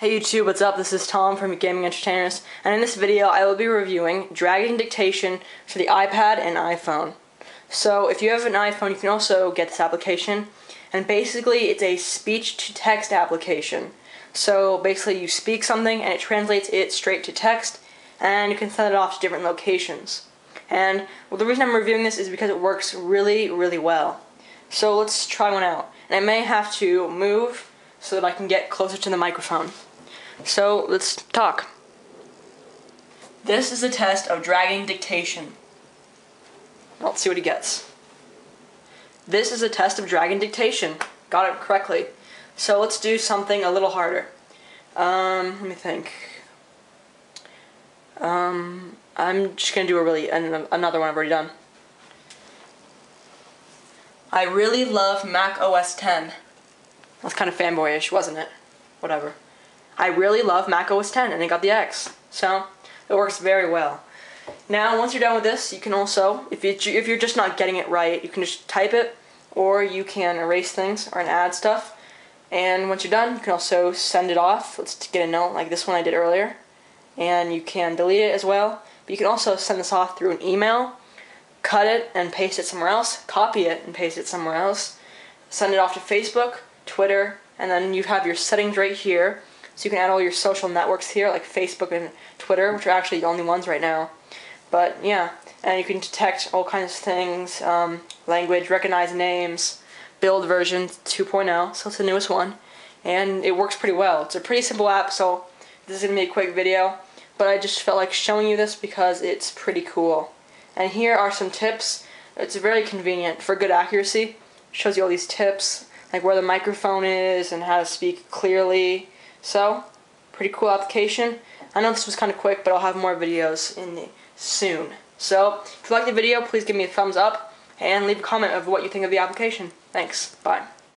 Hey YouTube, what's up? This is Tom from Gaming Entertainerz, and in this video I will be reviewing Dragon Dictation for the iPad and iPhone. So if you have an iPhone, you can also get this application, and basically it's a speech-to-text application. So basically you speak something and it translates it straight to text, and you can send it off to different locations. And well, the reason I'm reviewing this is because it works really, really well. So let's try one out. And I may have to move so that I can get closer to the microphone. So let's talk. This is a test of Dragon Dictation. Let's see what he gets. This is a test of Dragon Dictation. Got it correctly. So let's do something a little harder. Um, let me think. Um, I'm just gonna do a really an, another one I've already done. I really love Mac OS 10. That's kind of fanboyish, wasn't it? Whatever. I really love Mac OS 10 and I got the X. So it works very well. Now, once you're done with this, you can also, if, you, if you're just not getting it right, you can just type it, or you can erase things or add stuff. And once you're done, you can also send it off. Let's get a note like this one I did earlier. And you can delete it as well. But you can also send this off through an email, cut it and paste it somewhere else, copy it and paste it somewhere else, send it off to Facebook, Twitter, and then you have your settings right here so you can add all your social networks here, like Facebook and Twitter, which are actually the only ones right now. But yeah, and you can detect all kinds of things, um, language, recognize names, build version 2.0, so it's the newest one. And it works pretty well. It's a pretty simple app, so this is going to be a quick video. But I just felt like showing you this because it's pretty cool. And here are some tips. It's very convenient for good accuracy. It shows you all these tips, like where the microphone is and how to speak clearly so, pretty cool application. I know this was kind of quick, but I'll have more videos in the, soon. So, if you like the video, please give me a thumbs up and leave a comment of what you think of the application. Thanks. Bye.